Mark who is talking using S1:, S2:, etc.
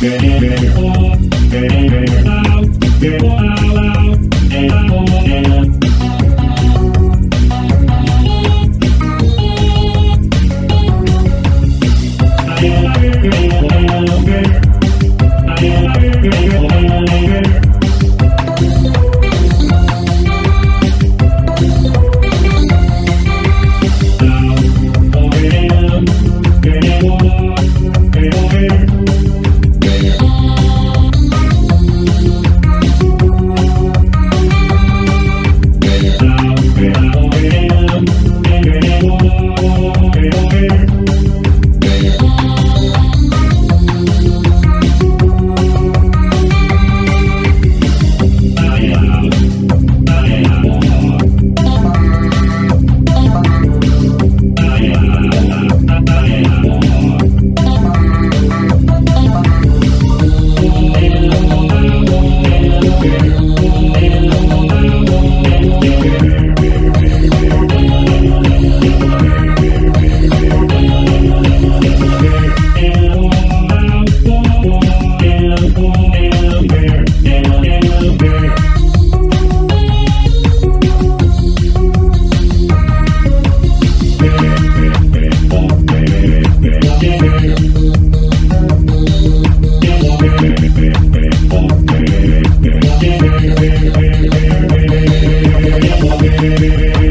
S1: Baby, baby,
S2: Thank you.